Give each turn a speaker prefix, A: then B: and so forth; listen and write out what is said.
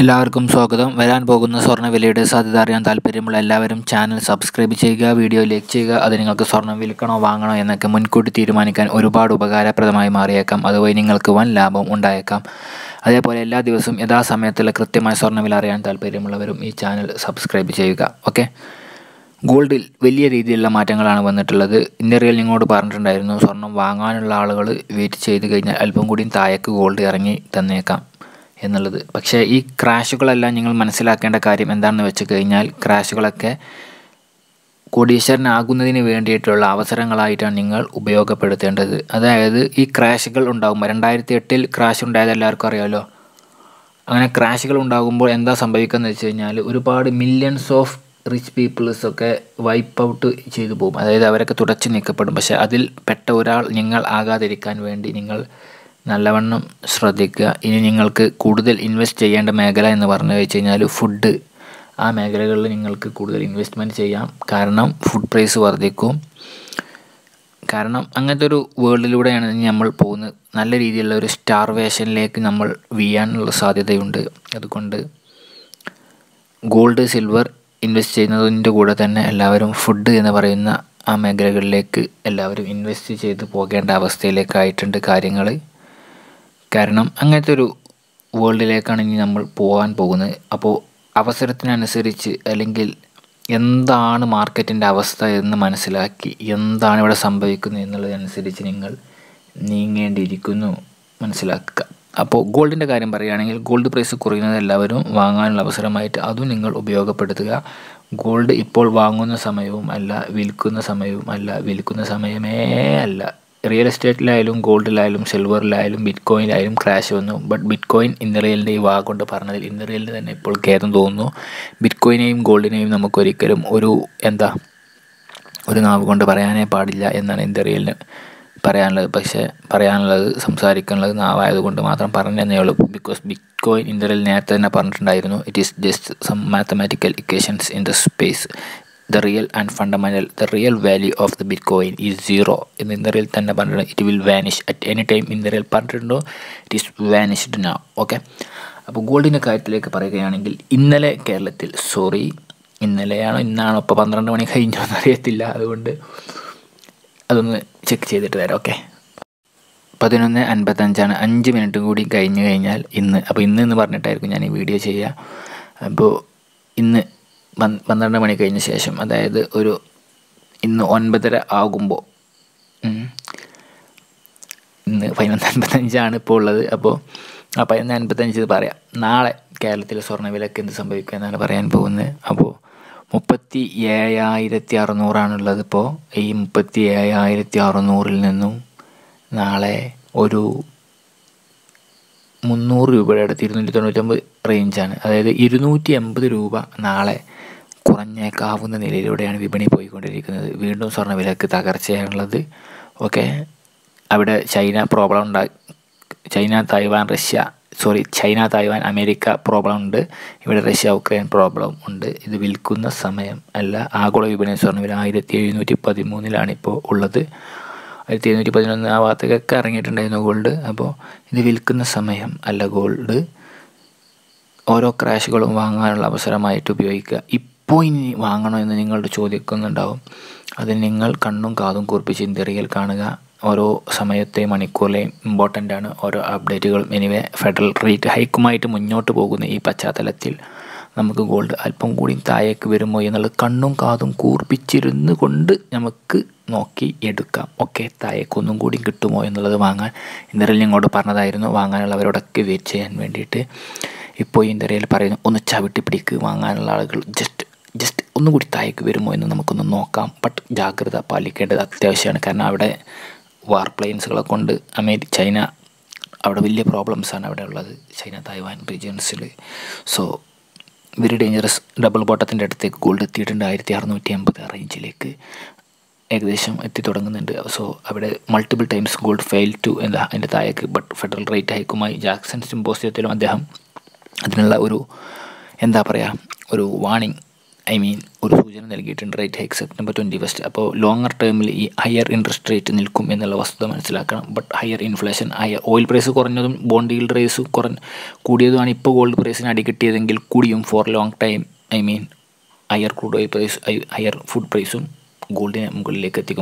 A: എല്ലാവർക്കും സ്വാഗതം. വരാൻ പോകുന്ന സ്വർണവിലയുടെ സാധ്യത അറിയാൻ താല്പര്യമുള്ള എല്ലാവരും ചാനൽ സബ്സ്ക്രൈബ് ചെയ്യുക വീഡിയോ ലൈക്ക് ചെയ്യുക അത് നിങ്ങൾക്ക് സ്വർണം വിൽക്കണോ വാങ്ങണോ എന്നൊക്കെ മുൻകൂട്ടി തീരുമാനിക്കാൻ ഒരുപാട് ഉപകാരപ്രദമായി മാറിയേക്കാം. അതുവഴി നിങ്ങൾക്ക് വൻ ലാഭം ഉണ്ടായേക്കാം. അതേപോലെ എല്ലാ ദിവസവും യഥാസമയത്തുള്ള കൃത്യമായ സ്വർണവില അറിയാൻ താല്പര്യമുള്ളവരും ഈ ചാനൽ സബ്സ്ക്രൈബ് ചെയ്യുക. ഓക്കെ? ഗോൾഡിൽ വലിയ രീതിയിലുള്ള മാറ്റങ്ങളാണ് വന്നിട്ടുള്ളത്. ഇന്നറിയൽ നിങ്ങളോട് പറഞ്ഞിട്ടുണ്ടായിരുന്നു സ്വർണം വാങ്ങാനുള്ള ആളുകൾ വെയിറ്റ് ചെയ്ത് കഴിഞ്ഞാൽ അല്പം കൂടിയും താഴേക്ക് ഗോൾഡ് ഇറങ്ങി തന്നേക്കാം. എന്നുള്ളത്. പക്ഷേ ഈ ക്രാഷുകളെല്ലാം നിങ്ങൾ മനസ്സിലാക്കേണ്ട കാര്യം എന്താണെന്ന് വെച്ച് കഴിഞ്ഞാൽ ക്രാഷുകളൊക്കെ കോടീശ്വരനാകുന്നതിന് വേണ്ടിയിട്ടുള്ള അവസരങ്ങളായിട്ടാണ് നിങ്ങൾ ഉപയോഗപ്പെടുത്തേണ്ടത്. അതായത് ഈ ക്രാഷുകൾ ഉണ്ടാകുമ്പോൾ രണ്ടായിരത്തി എട്ടിൽ ക്രാഷ് ഉണ്ടായത് എല്ലാവർക്കും അറിയാമല്ലോ അങ്ങനെ ക്രാഷുകൾ ഉണ്ടാകുമ്പോൾ എന്താ സംഭവിക്കുന്നത് വെച്ച് കഴിഞ്ഞാൽ ഒരുപാട് മില്യൺസ് ഓഫ് റിച്ച് പീപ്പിൾസ് ഒക്കെ വൈപ്പ് ഔട്ട് ചെയ്തു പോകും. അതായത് അവരൊക്കെ തുടച്ചു നീക്കപ്പെടും. പക്ഷേ അതിൽ പെട്ട ഒരാൾ നിങ്ങൾ ആകാതിരിക്കാൻ വേണ്ടി നിങ്ങൾ നല്ലവണ്ണം ശ്രദ്ധിക്കുക. ഇനി നിങ്ങൾക്ക് കൂടുതൽ ഇൻവെസ്റ്റ് ചെയ്യേണ്ട മേഖല എന്ന് പറഞ്ഞു വെച്ച് കഴിഞ്ഞാൽ ഫുഡ് ആ മേഖലകളിൽ നിങ്ങൾക്ക് കൂടുതൽ ഇൻവെസ്റ്റ്മെന്റ് ചെയ്യാം. കാരണം ഫുഡ് പ്രൈസ് വർദ്ധിക്കും. കാരണം അങ്ങനത്തെ ഒരു വേൾഡിലൂടെയാണ് നമ്മൾ പോകുന്നത്. നല്ല രീതിയിലുള്ള ഒരു സ്റ്റാർവേഷനിലേക്ക് നമ്മൾ വീഴാനുള്ള സാധ്യതയുണ്ട്. അതുകൊണ്ട് ഗോൾഡ് സിൽവർ ഇൻവെസ്റ്റ് ചെയ്യുന്നതിന്റെ കൂടെ തന്നെ എല്ലാവരും ഫുഡ് എന്ന് പറയുന്ന ആ മേഖലകളിലേക്ക് എല്ലാവരും ഇൻവെസ്റ്റ് ചെയ്ത് പോകേണ്ട അവസ്ഥയിലേക്കായിട്ടുണ്ട് കാര്യങ്ങൾ കാരണം അങ്ങനത്തെ ഒരു വേൾഡിലേക്കാണ് ഇനി നമ്മൾ പോകാൻ പോകുന്നത്. അപ്പോൾ അവസരത്തിനനുസരിച്ച് അല്ലെങ്കിൽ എന്താണ് മാർക്കറ്റിന്റെ അവസ്ഥ എന്ന് മനസ്സിലാക്കി എന്താണ് ഇവിടെ സംഭവിക്കുന്നത് എന്നുള്ളതനുസരിച്ച് നിങ്ങൾ നീങ്ങേണ്ടിയിരിക്കുന്നു മനസ്സിലാക്കുക. അപ്പോൾ ഗോൾഡിന്റെ കാര്യം പറയുകയാണെങ്കിൽ ഗോൾഡ് പ്രൈസ് കുറയുന്നത് എല്ലാവരും വാങ്ങാനുള്ള അവസരമായിട്ട് അതും നിങ്ങൾ ഉപയോഗപ്പെടുത്തുക. ഗോൾഡ് ഇപ്പോൾ വാങ്ങുന്ന സമയവും അല്ല വിൽക്കുന്ന സമയവും അല്ല വിൽക്കുന്ന സമയമേ അല്ല. റിയൽ എസ്റ്റേറ്റിലായാലും ഗോൾഡിലായാലും സിൽവറിലായാലും ബിറ്റ് കോയിനിലായാലും ക്രാഷ് വന്നു. ബട്ട് ബിറ്റ് കോയിൻ ഇന്ത്യറിയലിന്റെ ഈ വാഗുകൊണ്ട് കൊണ്ട് പറഞ്ഞതിൽ ഇന്നറിയലിന് തന്നെ ഇപ്പോൾ ഖേദം തോന്നുന്നു. ബിറ്റ്കോയിനെയും ഗോൾഡിനെയും നമുക്കൊരിക്കലും ഒരു എന്താ ഒരു നാവ് കൊണ്ട് പറയാനേ പാടില്ല എന്നാണ് ഇന്നറിയലിന് പറയാനുള്ളത്. പക്ഷേ പറയാനുള്ളത് സംസാരിക്കാനുള്ളത് നാവായതുകൊണ്ട് മാത്രം പറഞ്ഞതന്നേ ഉള്ളൂ. ബിക്കോസ് ബിറ്റ്കോയിൻ ഇന്ത്യയിൽ നേരത്തെ തന്നെ പറഞ്ഞിട്ടുണ്ടായിരുന്നു. It is just some mathematical equations in the space the real and fundamental the real value of the bitcoin is zero എന്ന് ഇന്ത്യയിൽ തന്നെ പറഞ്ഞിട്ടുണ്ട് it will vanish at any time ഇന്ത്യയിൽ പറഞ്ഞിട്ടുണ്ടോ ഇറ്റ് ഈസ് വാനിഷ്ഡ് നാ ഓക്കെ അപ്പോൾ ഗോൾഡിന്റെ കാര്യത്തിലേക്ക് പറയുകയാണെങ്കിൽ ഇന്നലെ കേരളത്തിൽ സോറി ഇന്നലെയാണോ ഇന്നാണോ ഇപ്പോൾ പന്ത്രണ്ട് മണി കഴിഞ്ഞോ എന്നറിയത്തില്ല അതുകൊണ്ട് അതൊന്ന് ചെക്ക് ചെയ്തിട്ട് തരാം ഓക്കെ പതിനൊന്ന് അൻപത്തഞ്ചാണ്. അഞ്ച് മിനിറ്റ് കൂടി കഴിഞ്ഞ് കഴിഞ്ഞാൽ ഇന്ന് അപ്പോൾ ഇന്ന് എന്ന് പറഞ്ഞിട്ടായിരിക്കും ഞാൻ ഈ വീഡിയോ ചെയ്യുക. അപ്പോൾ ഇന്ന് പന്ത്രണ്ട് മണി കഴിഞ്ഞ ശേഷം അതായത് ഒരു ഇന്ന് ഒൻപതര ആകുമ്പോൾ ഇന്ന് പതിനൊന്ന് അൻപത്തഞ്ചാണ് ഇപ്പോൾ ഉള്ളത്. അപ്പോൾ ആ പതിനൊന്ന് അൻപത്തഞ്ച് പറയാം. നാളെ കേരളത്തിലെ സ്വർണവിലക്ക് എന്ത് സംഭവിക്കുക എന്നാണ് പറയാൻ പോകുന്നത്. അപ്പോൾ മുപ്പത്തി ഏഴായിരത്തി അറുന്നൂറാണുള്ളത് ഇപ്പോൾ ഈ മുപ്പത്തി ഏഴായിരത്തി അറുന്നൂറിൽ നിന്നും നാളെ ഒരു മുന്നൂറ് രൂപയുടെ അടുത്ത് ഇരുന്നൂറ്റി തൊണ്ണൂറ്റൊമ്പത് റേഞ്ചാണ് അതായത് ഇരുന്നൂറ്റി എൺപത് രൂപ നാളെ കുറഞ്ഞേക്കാവുന്ന നിലയിലൂടെയാണ് വിപണി പോയിക്കൊണ്ടിരിക്കുന്നത്. വീണ്ടും സ്വർണവിലക്ക് തകർച്ചയാണുള്ളത്. ഓക്കെ അവിടെ ചൈന പ്രോബ്ലം ഉണ്ടാ China Taiwan Russia sorry China Taiwan America problem ഉണ്ട്. ഇവിടെ റഷ്യ ഉക്രൈൻ പ്രോബ്ലം ഉണ്ട്. ഇത് വിൽക്കുന്ന സമയം അല്ല ആഗോള വിപണി സ്വർണവില ആയിരത്തി എഴുന്നൂറ്റി പതിമൂന്നിലാണ് ഇപ്പോൾ ഉള്ളത്. ആയിരത്തി എഴുന്നൂറ്റി പതിനൊന്ന് ആ ഭാഗത്തേക്കൊക്കെ ഇറങ്ങിയിട്ടുണ്ടായിരുന്നു ഗോൾഡ് അപ്പോൾ ഇത് വിൽക്കുന്ന സമയം അല്ല ഗോൾഡ് ഓരോ ക്രാഷുകളും വാങ്ങാനുള്ള അവസരമായിട്ട് ഉപയോഗിക്കുക. ഇപ്പോൾ ഇനി വാങ്ങണോ എന്ന് നിങ്ങളുടെ ചോദിക്കുന്നുണ്ടാവും അത് നിങ്ങൾ കണ്ണും കാതും കൂർപ്പിച്ച് ഇന്ത്യറിയൽ കാണുക. ഓരോ സമയത്തെ മണിക്കൂറിലെയും ഇമ്പോർട്ടന്റ് ആണ്. ഓരോ അപ്ഡേറ്റുകളും എനിവേ ഫെഡറൽ റേറ്റ് ഹൈക്കുമായിട്ട് മുന്നോട്ട് പോകുന്ന ഈ പശ്ചാത്തലത്തിൽ നമുക്ക് ഗോൾഡ് അല്പം കൂടി താഴേക്ക് വരുമോ എന്നുള്ളത് കണ്ണും കാതും കൂർപ്പിച്ചിരുന്നു കൊണ്ട് നമുക്ക് നോക്കി എടുക്കാം. ഓക്കെ താഴേക്കൊന്നും കൂടി കിട്ടുമോ എന്നുള്ളത് വാങ്ങാൻ ഇന്നറിൽ ഞങ്ങളോട് പറഞ്ഞതായിരുന്നു. വാങ്ങാനുള്ളവരോടൊക്കെ വെയിറ്റ് ചെയ്യാൻ വേണ്ടിയിട്ട്. ഇപ്പോൾ ഇന്നറിയിൽ പറയുന്നു ഒന്ന് ചവിട്ടി പിടിക്ക് വാങ്ങാനുള്ള ആളുകൾ ജസ്റ്റ് ജസ്റ്റ് ഒന്നും കൂടി താഴേക്ക് വരുമോ എന്ന് നമുക്കൊന്ന് നോക്കാം. ബട്ട് ജാഗ്രത പാലിക്കേണ്ടത് അത്യാവശ്യമാണ്. കാരണം അവിടെ വാർ പ്ലെയിൻസുകളെ കൊണ്ട് അമേരി ചൈന അവിടെ വലിയ പ്രോബ്ലംസാണ് അവിടെ ഉള്ളത്. ചൈന തായ്വാൻ റീജിയൻസിൽ സോ വെരി ഡേഞ്ചറസ് ഡബിൾ ബോട്ടത്തിന്റെ അടുത്തേക്ക് ഗോൾഡ് എത്തിയിട്ടുണ്ട് ആയിരത്തി അറുന്നൂറ്റി അമ്പത് റേഞ്ചിലേക്ക് ഏകദേശം എത്തി തുടങ്ങുന്നുണ്ട്. സോ അവിടെ multiple times gold fail to എന്ന അതിന്റെ താഴേക്ക് ബട്ട് ഫെഡറൽ റേറ്റ് ഹൈക്കുമായി ജാക്സൺ സിംബോസിയത്തിലും അദ്ദേഹം അതിനുള്ള ഒരു എന്താ പറയുക ഒരു വാണിംഗ് ഐ മീൻ ഒരു സൂചന നൽകിയിട്ടുണ്ട് rate hike September twenty first അപ്പോൾ ലോങ്ങർ ടേമിൽ ഈ ഹയർ ഇൻട്രസ്റ്റ് റേറ്റ് നിൽക്കും എന്നുള്ള വസ്തുത മനസ്സിലാക്കണം. But higher inflation higher oil price കുറഞ്ഞതും ബോണ്ട് yield റേസ് കുറ കൂടിയതുമാണ് ഇപ്പോൾ ഗോൾഡ് പ്രൈസിന് അടി കിട്ടിയതെങ്കിൽ കൂടിയും for long time I mean higher crude oil price higher food പ്രൈസും golden yang menggolek ketika